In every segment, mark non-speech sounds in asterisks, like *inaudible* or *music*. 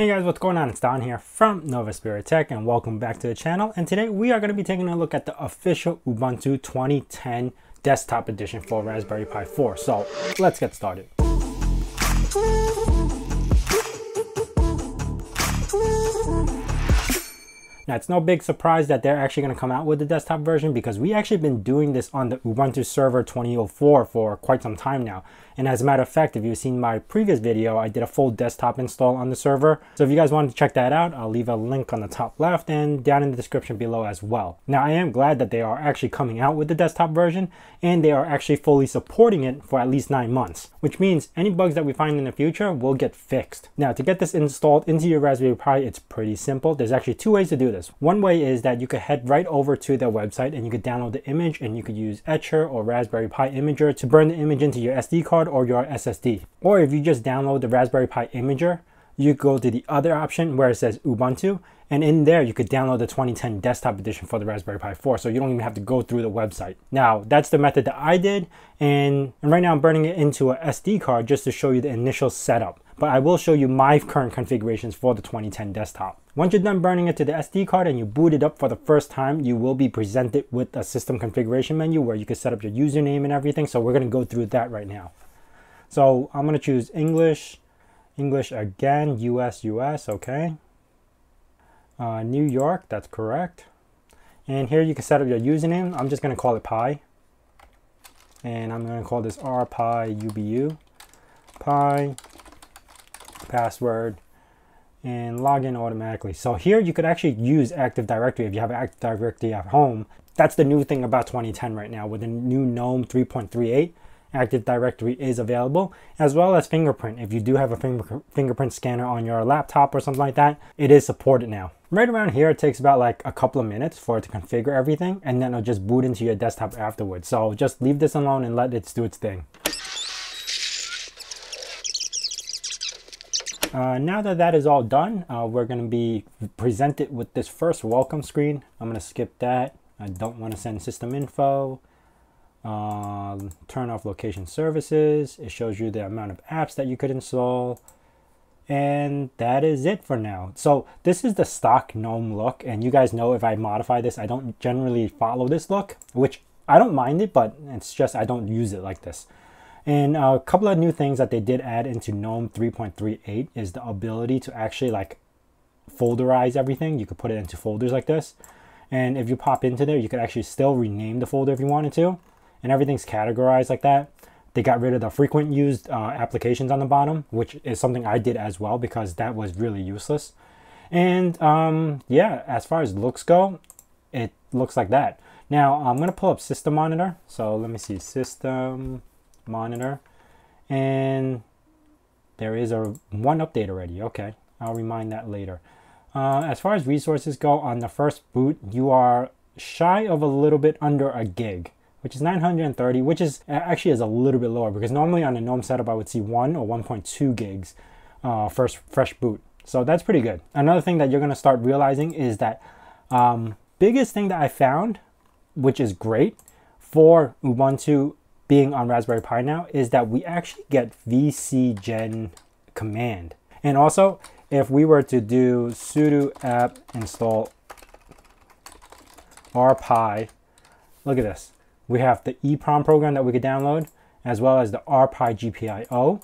Hey guys, what's going on? It's Don here from Novaspirit Tech and welcome back to the channel. And today we are going to be taking a look at the official Ubuntu 2010 desktop edition for Raspberry Pi 4. So let's get started. Now it's no big surprise that they're actually going to come out with the desktop version because we actually been doing this on the Ubuntu Server 2004 for quite some time now. And as a matter of fact, if you've seen my previous video, I did a full desktop install on the server. So if you guys wanted to check that out, I'll leave a link on the top left and down in the description below as well. Now I am glad that they are actually coming out with the desktop version and they are actually fully supporting it for at least nine months, which means any bugs that we find in the future will get fixed. Now to get this installed into your Raspberry Pi, it's pretty simple. There's actually two ways to do this this. One way is that you could head right over to their website and you could download the image and you could use Etcher or Raspberry Pi Imager to burn the image into your SD card or your SSD. Or if you just download the Raspberry Pi Imager, you go to the other option where it says Ubuntu and in there you could download the 2010 desktop edition for the Raspberry Pi 4 so you don't even have to go through the website. Now that's the method that I did and, and right now I'm burning it into a SD card just to show you the initial setup but I will show you my current configurations for the 2010 desktop. Once you're done burning it to the SD card and you boot it up for the first time, you will be presented with a system configuration menu where you can set up your username and everything. So we're going to go through that right now. So I'm going to choose English, English again, US, US, okay. Uh, New York, that's correct. And here you can set up your username. I'm just going to call it Pi. And I'm going to call this rpiubu. Pi password and log in automatically. So here you could actually use Active Directory if you have Active Directory at home. That's the new thing about 2010 right now with the new GNOME 3.38. Active Directory is available, as well as fingerprint. If you do have a finger, fingerprint scanner on your laptop or something like that, it is supported now. Right around here, it takes about like a couple of minutes for it to configure everything, and then it'll just boot into your desktop afterwards. So just leave this alone and let it do its thing. Uh, now that that is all done, uh, we're going to be presented with this first welcome screen. I'm going to skip that. I don't want to send system info. Uh, turn off location services. It shows you the amount of apps that you could install. And that is it for now. So this is the stock GNOME look. And you guys know if I modify this, I don't generally follow this look, which I don't mind it, but it's just I don't use it like this. And a couple of new things that they did add into GNOME 3.38 is the ability to actually like folderize everything. You could put it into folders like this. And if you pop into there, you could actually still rename the folder if you wanted to. And everything's categorized like that. They got rid of the frequent used uh, applications on the bottom, which is something I did as well because that was really useless. And um, yeah, as far as looks go, it looks like that. Now I'm to pull up System Monitor. So let me see, System monitor. And there is a one update already. Okay, I'll remind that later. Uh, as far as resources go, on the first boot, you are shy of a little bit under a gig, which is 930, which is actually is a little bit lower because normally on a GNOME setup, I would see one or 1.2 gigs uh, first fresh boot. So that's pretty good. Another thing that you're going to start realizing is that um, biggest thing that I found, which is great for Ubuntu being on Raspberry Pi now is that we actually get vcgen command. And also, if we were to do sudo apt install rpi, look at this. We have the EEPROM program that we could download, as well as the rpi GPIO.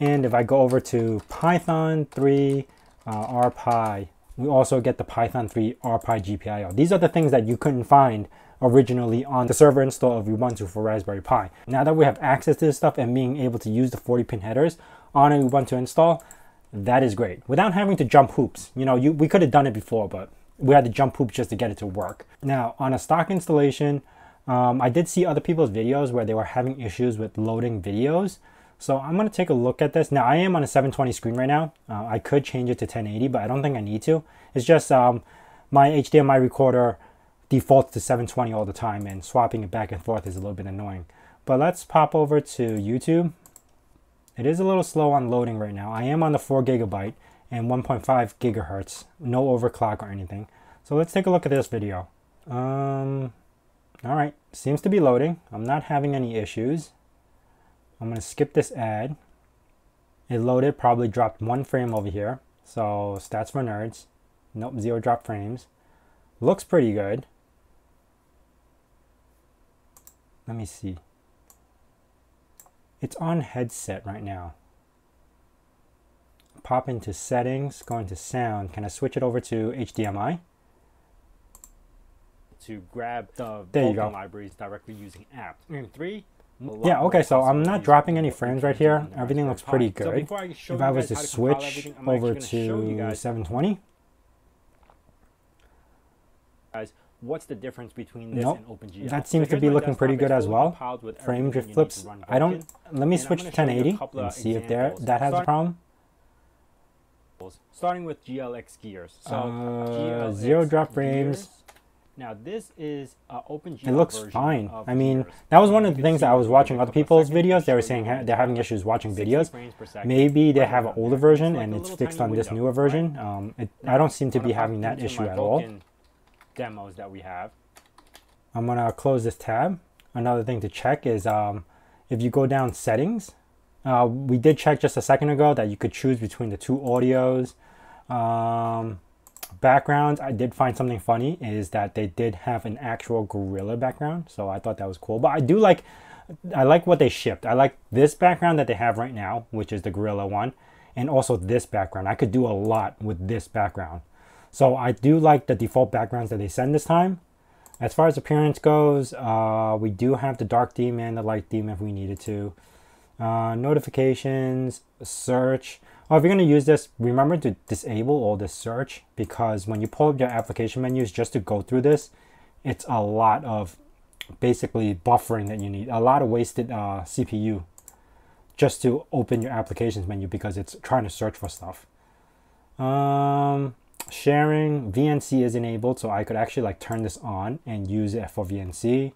And if I go over to Python 3 uh, rpi, we also get the Python 3 rpi GPIO. These are the things that you couldn't find originally on the server install of Ubuntu for Raspberry Pi. Now that we have access to this stuff and being able to use the 40 pin headers on an Ubuntu install, that is great without having to jump hoops. You know, you, we could have done it before, but we had to jump hoops just to get it to work. Now on a stock installation, um, I did see other people's videos where they were having issues with loading videos. So I'm going to take a look at this. Now I am on a 720 screen right now. Uh, I could change it to 1080, but I don't think I need to. It's just um, my HDMI recorder defaults to 720 all the time and swapping it back and forth is a little bit annoying. But let's pop over to YouTube. It is a little slow on loading right now. I am on the 4 gigabyte and 1.5 gigahertz, no overclock or anything. So let's take a look at this video. Um, all right, seems to be loading. I'm not having any issues. I'm gonna skip this ad. It loaded, probably dropped one frame over here. So stats for nerds. Nope, zero drop frames. Looks pretty good. Let me see. It's on headset right now. Pop into settings, go into sound. Can I switch it over to HDMI? To grab the there you go. libraries directly using apps. In three, yeah, okay, so I'm not dropping any frames right here. Everything looks pretty good. if I was to switch over to 720. Guys, what's the difference between this nope. and OpenGL? That seems so to be looking pretty good as well. Frame drift flips. I don't. Let me switch to 1080 and see if there that has a problem. Starting with GLX gears. So uh, GLX zero drop frames. Now this is uh, OpenGL. It looks fine. I mean, that was one of the things that I was watching other people's videos. They were saying ha they're having issues watching videos. Maybe they have an older version and it's fixed on this newer version. Um, it, I don't seem to be having that issue at all demos that we have. I'm gonna close this tab. Another thing to check is um, if you go down settings, uh, we did check just a second ago that you could choose between the two audios. Um, backgrounds, I did find something funny is that they did have an actual gorilla background. So I thought that was cool. But I do like, I like what they shipped. I like this background that they have right now, which is the gorilla one. And also this background. I could do a lot with this background. So I do like the default backgrounds that they send this time. As far as appearance goes, uh, we do have the dark theme and the light theme if we needed to. Uh, notifications, search. Oh, if you're going to use this, remember to disable all the search because when you pull up your application menus just to go through this, it's a lot of basically buffering that you need. A lot of wasted uh, CPU just to open your applications menu because it's trying to search for stuff. Um, sharing VNC is enabled so I could actually like turn this on and use it for VNC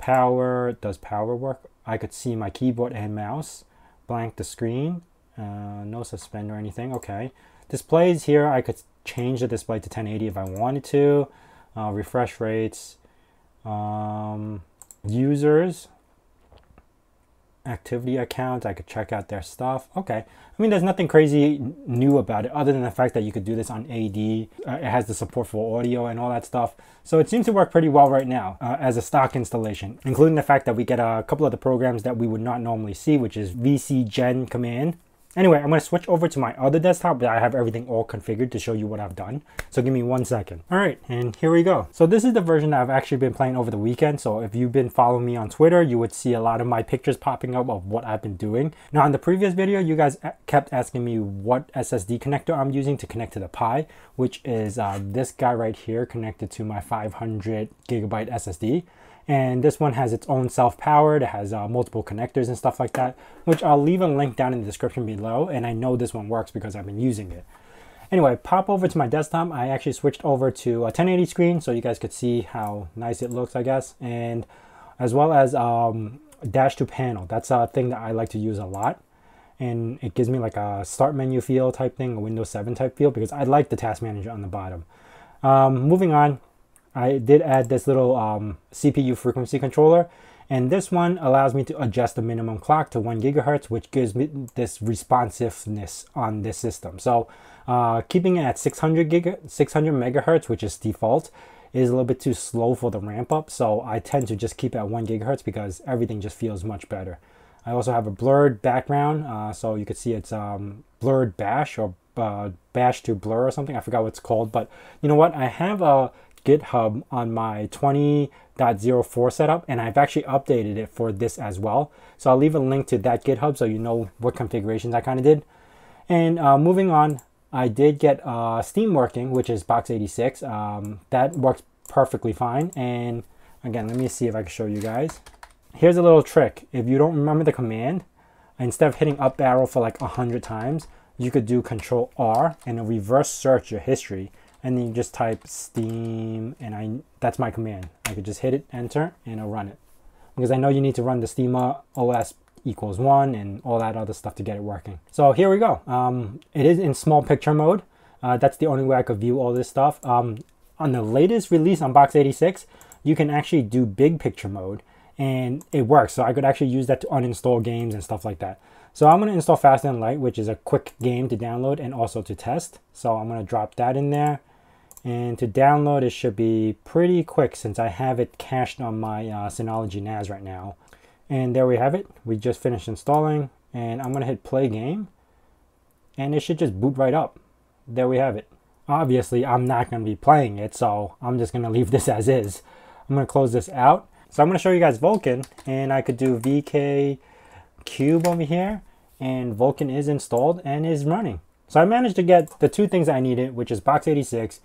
power does power work? I could see my keyboard and mouse blank the screen uh, no suspend or anything okay. Displays here I could change the display to 1080 if I wanted to uh, refresh rates. Um, users activity account. I could check out their stuff. Okay. I mean, there's nothing crazy new about it other than the fact that you could do this on AD. Uh, it has the support for audio and all that stuff. So it seems to work pretty well right now uh, as a stock installation, including the fact that we get a couple of the programs that we would not normally see, which is VC Gen command Anyway, I'm going to switch over to my other desktop, but I have everything all configured to show you what I've done. So give me one second. All right, and here we go. So this is the version that I've actually been playing over the weekend. So if you've been following me on Twitter, you would see a lot of my pictures popping up of what I've been doing. Now in the previous video, you guys kept asking me what SSD connector I'm using to connect to the Pi, which is uh, this guy right here connected to my 500 gigabyte SSD and this one has its own self-powered it has uh, multiple connectors and stuff like that which i'll leave a link down in the description below and i know this one works because i've been using it. Anyway pop over to my desktop. I actually switched over to a 1080 screen so you guys could see how nice it looks i guess and as well as um, dash to panel. That's a thing that i like to use a lot and it gives me like a start menu feel type thing a windows 7 type feel because i like the task manager on the bottom. Um, moving on I did add this little um, CPU frequency controller and this one allows me to adjust the minimum clock to 1 gigahertz which gives me this responsiveness on this system. So uh, keeping it at 600 gig 600 megahertz which is default is a little bit too slow for the ramp up so I tend to just keep it at 1 gigahertz because everything just feels much better. I also have a blurred background uh, so you can see it's um, blurred bash or uh, bash to blur or something I forgot what it's called but you know what I have a GitHub on my 20.04 setup and I've actually updated it for this as well. So I'll leave a link to that GitHub so you know what configurations I kind of did. And uh, moving on, I did get uh, Steam working, which is Box86. Um, that works perfectly fine. And again, let me see if I can show you guys. Here's a little trick. If you don't remember the command, instead of hitting up arrow for like 100 times, you could do Control R and reverse search your history and then you just type steam and I that's my command. I could just hit it, enter, and it'll run it. Because I know you need to run the Steam OS equals one and all that other stuff to get it working. So here we go. Um, it is in small picture mode. Uh, that's the only way I could view all this stuff. Um, on the latest release on Box 86, you can actually do big picture mode and it works. So I could actually use that to uninstall games and stuff like that. So I'm going to install Faster Than Light, which is a quick game to download and also to test. So I'm going to drop that in there. And to download, it should be pretty quick since I have it cached on my uh, Synology NAS right now. And there we have it. We just finished installing and I'm to hit play game and it should just boot right up. There we have it. Obviously, I'm not to be playing it, so I'm just to *laughs* leave this as is. I'm to close this out. So I'm to show you guys Vulkan and I could do VK Cube over here and Vulkan is installed and is running. So I managed to get the two things I needed, which is Box 86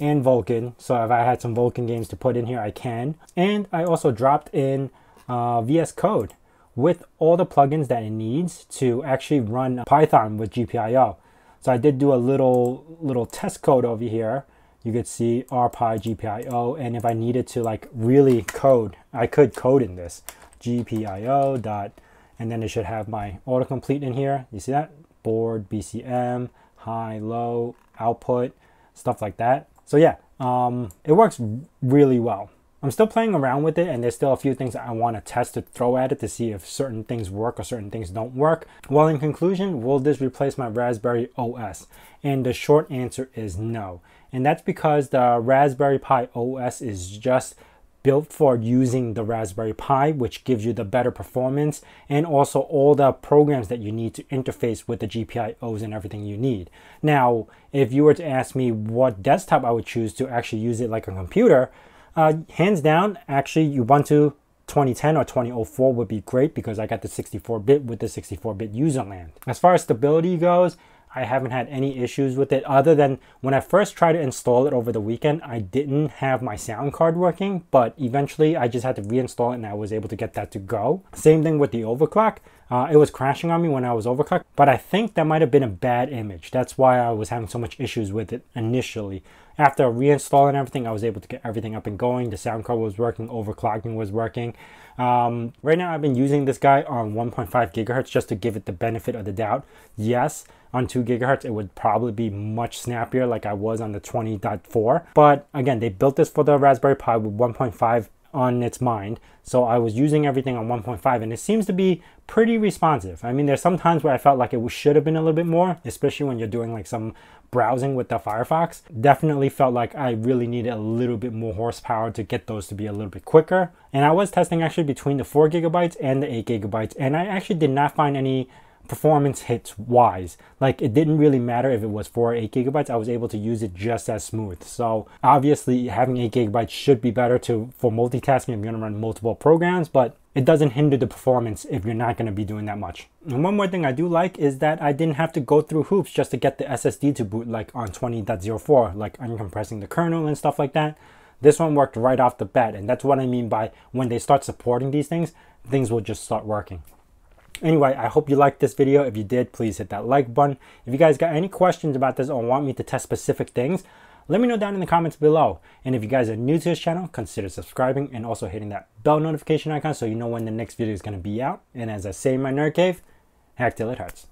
and Vulkan. So if I had some Vulkan games to put in here, I can. And I also dropped in uh, VS Code with all the plugins that it needs to actually run Python with GPIO. So I did do a little little test code over here. You could see RPi GPIO, and if I needed to like really code, I could code in this GPIO dot, and then it should have my autocomplete in here. You see that? Board, BCM, high, low, output, stuff like that. So yeah, um, it works really well. I'm still playing around with it and there's still a few things I want to test to throw at it to see if certain things work or certain things don't work. Well, in conclusion, will this replace my Raspberry OS? And the short answer is no. And that's because the Raspberry Pi OS is just built for using the Raspberry Pi, which gives you the better performance and also all the programs that you need to interface with the GPIOs and everything you need. Now, if you were to ask me what desktop I would choose to actually use it like a computer, uh, hands down, actually, Ubuntu 2010 or 2004 would be great because I got the 64-bit with the 64-bit user land. As far as stability goes, I haven't had any issues with it other than when I first tried to install it over the weekend, I didn't have my sound card working, but eventually I just had to reinstall it and I was able to get that to go. Same thing with the overclock. Uh, it was crashing on me when I was overclocked, but I think that might have been a bad image. That's why I was having so much issues with it initially. After reinstalling everything, I was able to get everything up and going. The sound card was working, overclocking was working. Um, right now, I've been using this guy on 1.5 gigahertz just to give it the benefit of the doubt. Yes, on 2 gigahertz, it would probably be much snappier like I was on the 20.4. But again, they built this for the Raspberry Pi with 1.5 on its mind. So I was using everything on 1.5 and it seems to be pretty responsive. I mean, there's some times where I felt like it should have been a little bit more, especially when you're doing like some browsing with the Firefox. Definitely felt like I really needed a little bit more horsepower to get those to be a little bit quicker. And I was testing actually between the 4 gigabytes and the 8 gigabytes and I actually did not find any performance hits wise. Like it didn't really matter if it was 4 or 8 gigabytes, I was able to use it just as smooth. So obviously having 8 gigabytes should be better to for multitasking if you're gonna run multiple programs, but it doesn't hinder the performance if you're not gonna be doing that much. And one more thing I do like is that I didn't have to go through hoops just to get the SSD to boot like on 20.04, like uncompressing the kernel and stuff like that. This one worked right off the bat, and that's what I mean by when they start supporting these things, things will just start working. Anyway, I hope you liked this video. If you did, please hit that like button. If you guys got any questions about this or want me to test specific things, let me know down in the comments below. And if you guys are new to this channel, consider subscribing and also hitting that bell notification icon so you know when the next video is going to be out. And as I say in my nerd cave, hack till it hurts.